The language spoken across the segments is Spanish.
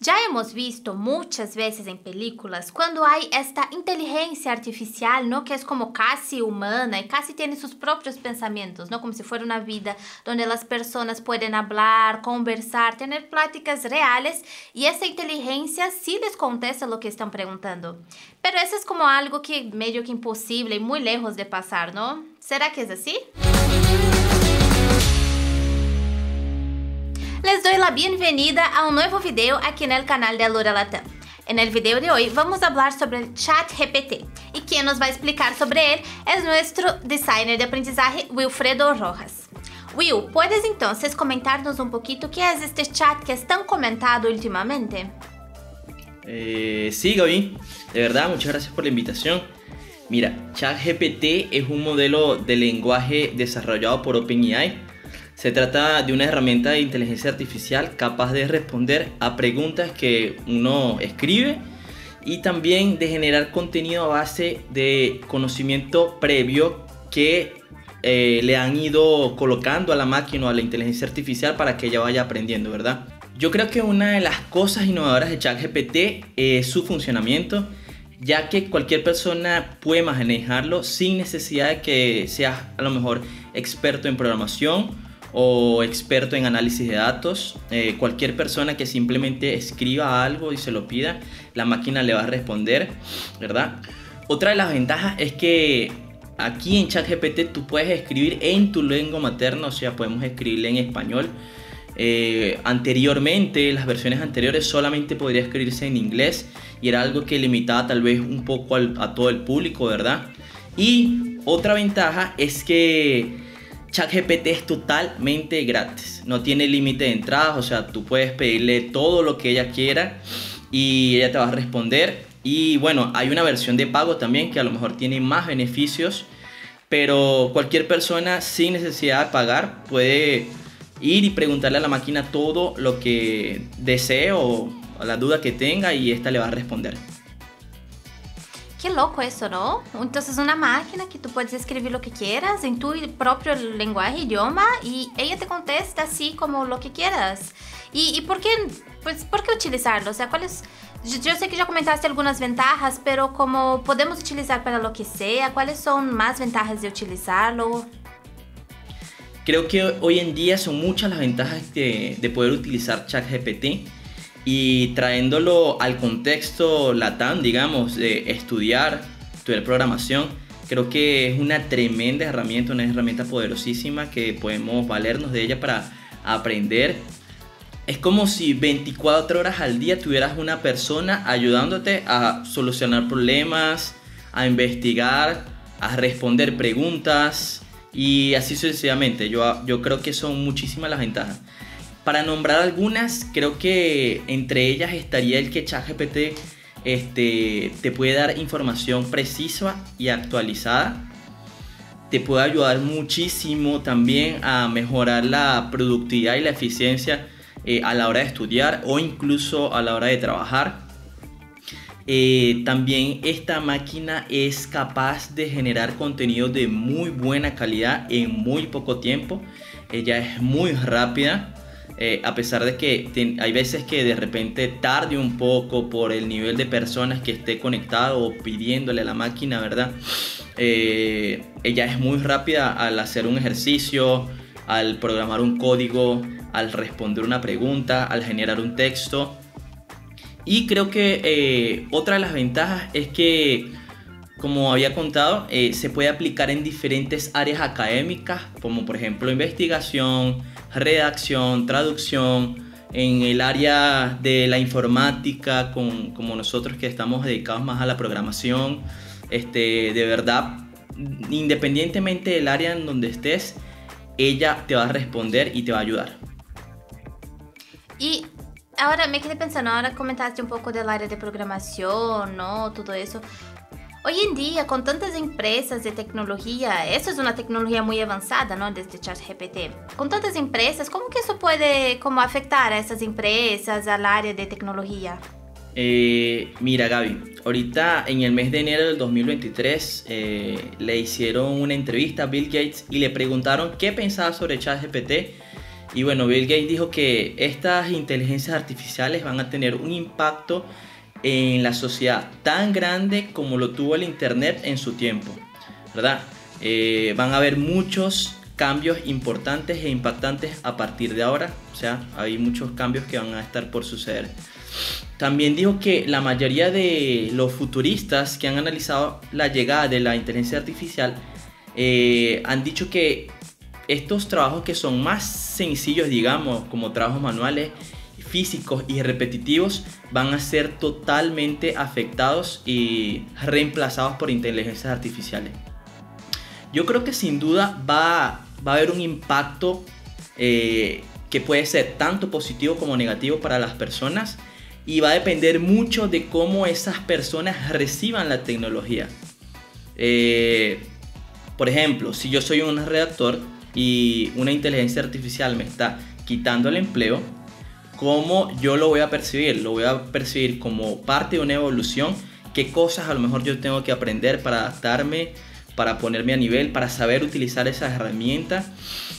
Ya hemos visto muchas veces en películas cuando hay esta inteligencia artificial, ¿no? Que es como casi humana y casi tiene sus propios pensamientos, ¿no? Como si fuera una vida donde las personas pueden hablar, conversar, tener pláticas reales y esa inteligencia sí les contesta lo que están preguntando. Pero eso es como algo que medio que imposible y muy lejos de pasar, ¿no? ¿Será que es así? Les doy la bienvenida a un nuevo video aquí en el canal de Alura Latam. En el video de hoy vamos a hablar sobre el chat GPT y quien nos va a explicar sobre él es nuestro designer de aprendizaje Wilfredo Rojas. Will, ¿puedes entonces comentarnos un poquito qué es este chat que es tan comentado últimamente? Eh, sí, de verdad, muchas gracias por la invitación. Mira, ChatGPT es un modelo de lenguaje desarrollado por OpenAI se trata de una herramienta de inteligencia artificial capaz de responder a preguntas que uno escribe y también de generar contenido a base de conocimiento previo que eh, le han ido colocando a la máquina o a la inteligencia artificial para que ella vaya aprendiendo, ¿verdad? Yo creo que una de las cosas innovadoras de ChatGPT es su funcionamiento, ya que cualquier persona puede manejarlo sin necesidad de que seas a lo mejor experto en programación o experto en análisis de datos. Eh, cualquier persona que simplemente escriba algo y se lo pida, la máquina le va a responder, ¿verdad? Otra de las ventajas es que aquí en ChatGPT tú puedes escribir en tu lengua materna, o sea, podemos escribirle en español. Eh, anteriormente, las versiones anteriores solamente podría escribirse en inglés y era algo que limitaba tal vez un poco a todo el público, ¿verdad? Y otra ventaja es que ChatGPT es totalmente gratis, no tiene límite de entradas, o sea, tú puedes pedirle todo lo que ella quiera y ella te va a responder. Y bueno, hay una versión de pago también que a lo mejor tiene más beneficios, pero cualquier persona sin necesidad de pagar puede ir y preguntarle a la máquina todo lo que desee o la duda que tenga y esta le va a responder. Qué loco eso, ¿no? Entonces una máquina que tú puedes escribir lo que quieras en tu propio lenguaje, idioma, y ella te contesta así como lo que quieras. ¿Y, por, qué, pues, por qué utilizarlo? O sea, ¿cuáles... Yo sé que ya comentaste algunas ventajas, pero como podemos utilizar para lo que sea, ¿cuáles son más ventajas de utilizarlo? Creo que hoy en día son muchas las ventajas de, de poder utilizar ChatGPT y trayéndolo al contexto latán, digamos, de estudiar, estudiar programación, creo que es una tremenda herramienta, una herramienta poderosísima que podemos valernos de ella para aprender. Es como si 24 horas al día tuvieras una persona ayudándote a solucionar problemas, a investigar, a responder preguntas y así sucesivamente. Yo, yo creo que son muchísimas las ventajas. Para nombrar algunas, creo que entre ellas estaría el que ChatGPT este, te puede dar información precisa y actualizada. Te puede ayudar muchísimo también a mejorar la productividad y la eficiencia eh, a la hora de estudiar o incluso a la hora de trabajar. Eh, también esta máquina es capaz de generar contenido de muy buena calidad en muy poco tiempo. Ella es muy rápida. Eh, a pesar de que hay veces que de repente tarde un poco por el nivel de personas que esté conectado o pidiéndole a la máquina, ¿verdad? Eh, ella es muy rápida al hacer un ejercicio, al programar un código, al responder una pregunta, al generar un texto. Y creo que eh, otra de las ventajas es que, como había contado, se puede aplicar en diferentes áreas académicas, como por ejemplo investigación, redacción, traducción, en el área de la informática, con, como nosotros que estamos dedicados más a la programación, este, de verdad, independientemente del área en donde estés, ella te va a responder y te va a ayudar. Y ahora me quedé pensando, ahora comentaste un poco del área de programación, ¿no? Todo eso. Hoy en día, con tantas empresas de tecnología, eso es una tecnología muy avanzada, ¿no? Desde ChatGPT. Con tantas empresas, ¿cómo que eso puede como afectar a esas empresas, al área de tecnología? Eh, mira, Gaby, ahorita en el mes de enero del 2023 eh, le hicieron una entrevista a Bill Gates y le preguntaron qué pensaba sobre ChatGPT Y bueno, Bill Gates dijo que estas inteligencias artificiales van a tener un impacto en la sociedad tan grande como lo tuvo el Internet en su tiempo, ¿verdad? Eh, van a haber muchos cambios importantes e impactantes a partir de ahora, o sea, hay muchos cambios que van a estar por suceder. También dijo que la mayoría de los futuristas que han analizado la llegada de la inteligencia artificial eh, han dicho que estos trabajos que son más sencillos, digamos, como trabajos manuales, físicos y repetitivos, van a ser totalmente afectados y reemplazados por inteligencias artificiales. Yo creo que sin duda va, a haber un impacto eh, que puede ser tanto positivo como negativo para las personas y va a depender mucho de cómo esas personas reciban la tecnología. Eh, por ejemplo, si yo soy un redactor y una inteligencia artificial me está quitando el empleo, ¿cómo yo lo voy a percibir? Lo voy a percibir como parte de una evolución. ¿Qué cosas a lo mejor yo tengo que aprender para adaptarme, para ponerme a nivel, para saber utilizar esas herramientas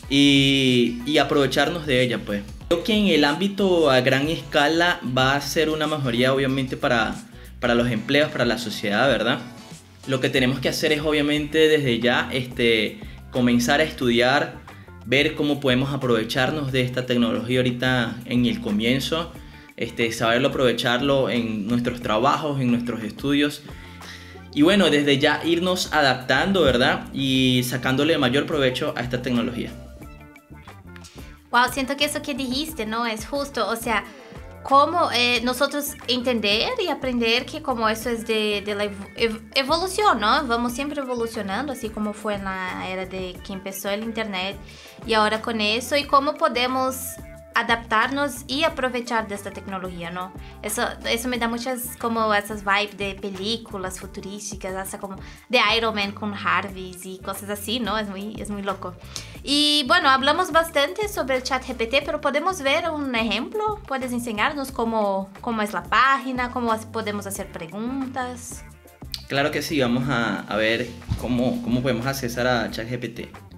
y, y aprovecharnos de ellas? Pues creo que en el ámbito a gran escala va a ser una mejoría obviamente para, para los empleos, para la sociedad, ¿verdad? lo que tenemos que hacer es obviamente desde ya este, comenzar a estudiar, ver cómo podemos aprovecharnos de esta tecnología ahorita en el comienzo, este, saberlo aprovecharlo en nuestros trabajos, en nuestros estudios. Y bueno, desde ya irnos adaptando, ¿verdad? Y sacándole mayor provecho a esta tecnología. Wow, siento que eso que dijiste, ¿no? Es justo, o sea, como eh, nosotros entender y aprender que como eso es de, de la ev evolución, ¿no? Vamos siempre evolucionando, así como fue en la era de que empezó el Internet y ahora con eso, y cómo podemos adaptarnos y aprovechar de esta tecnología, ¿no? Eso, eso me da muchas como esas vibes de películas futurísticas, hasta como de Iron Man con Harvey y cosas así, ¿no? Es muy, es muy loco. Y bueno, hablamos bastante sobre el chat GPT, pero podemos ver un ejemplo. ¿Puedes enseñarnos cómo, cómo es la página, cómo podemos hacer preguntas? Claro que sí, vamos a, a ver cómo, cómo podemos accesar a ChatGPT.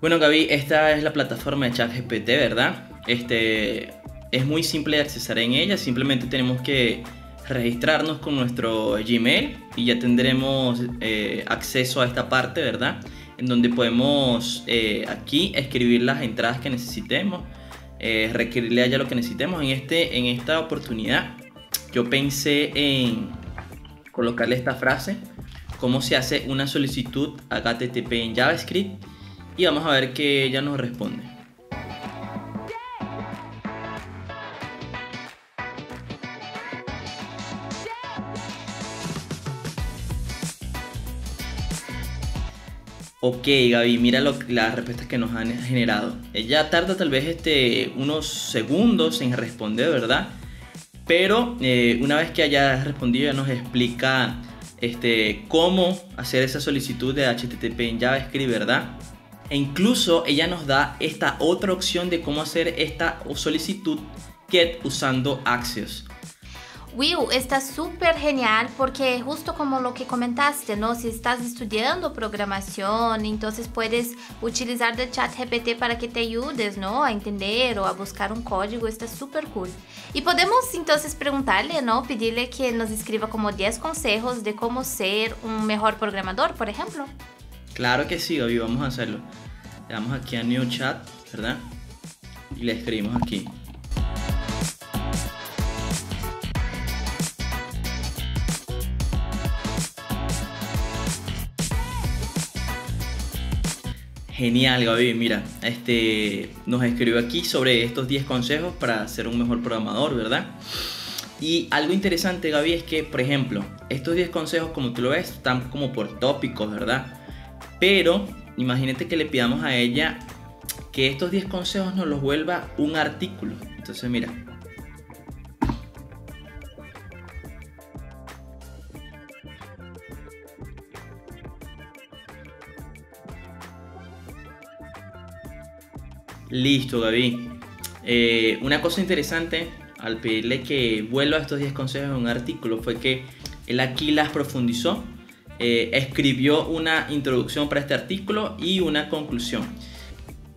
Bueno, Gaby, esta es la plataforma de ChatGPT, ¿verdad? Este, es muy simple de accesar en ella, simplemente tenemos que registrarnos con nuestro Gmail y ya tendremos eh, acceso a esta parte, ¿verdad? En donde podemos eh, aquí escribir las entradas que necesitemos, eh, requerirle a ella lo que necesitemos. En, este, en esta oportunidad yo pensé en colocarle esta frase, cómo se hace una solicitud HTTP en JavaScript y vamos a ver que ella nos responde. Ok, Gaby, mira lo, las respuestas que nos han generado. Ella tarda tal vez este, unos segundos en responder, ¿verdad? Pero eh, una vez que haya respondido, ya nos explica este, cómo hacer esa solicitud de HTTP en JavaScript, ¿verdad? E incluso ella nos da esta otra opción de cómo hacer esta solicitud get usando Axios. Will, está súper genial porque justo como lo que comentaste, ¿no? Si estás estudiando programación, entonces puedes utilizar el chat GPT para que te ayudes, ¿no? A entender o a buscar un código, está súper cool. Y podemos entonces preguntarle, ¿no? Pedirle que nos escriba como 10 consejos de cómo ser un mejor programador, por ejemplo. Claro que sí, Gaby, vamos a hacerlo. Le damos aquí a New Chat, ¿verdad? Y le escribimos aquí. Genial, Gaby. Mira, este nos escribió aquí sobre estos 10 consejos para ser un mejor programador, ¿verdad? Y algo interesante, Gaby, es que, por ejemplo, estos 10 consejos, como tú lo ves, están como por tópicos, ¿verdad? Pero imagínate que le pidamos a ella que estos 10 consejos nos los vuelva un artículo. Entonces, mira. Listo, Gaby. Eh, una cosa interesante al pedirle que vuelva estos 10 consejos en un artículo fue que él aquí las profundizó eh, escribió una introducción para este artículo y una conclusión.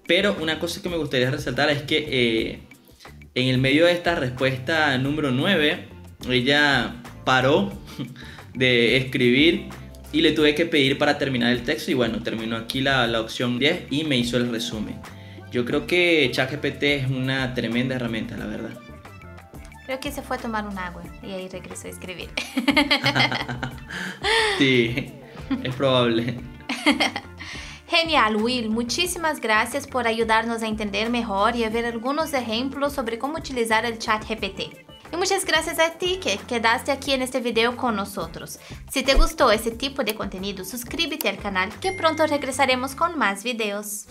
Pero una cosa que me gustaría resaltar es que eh, en el medio de esta respuesta número 9, ella paró de escribir y le tuve que pedir para terminar el texto y bueno, terminó aquí la, la opción 10 y me hizo el resumen. Yo creo que ChatGPT es una tremenda herramienta, la verdad. Creo que se fue a tomar un agua y ahí regresó a escribir. sí, es probable. Genial, Will. Muchísimas gracias por ayudarnos a entender mejor y a ver algunos ejemplos sobre cómo utilizar el chat GPT. Y muchas gracias a ti que quedaste aquí en este video con nosotros. Si te gustó ese tipo de contenido, suscríbete al canal que pronto regresaremos con más videos.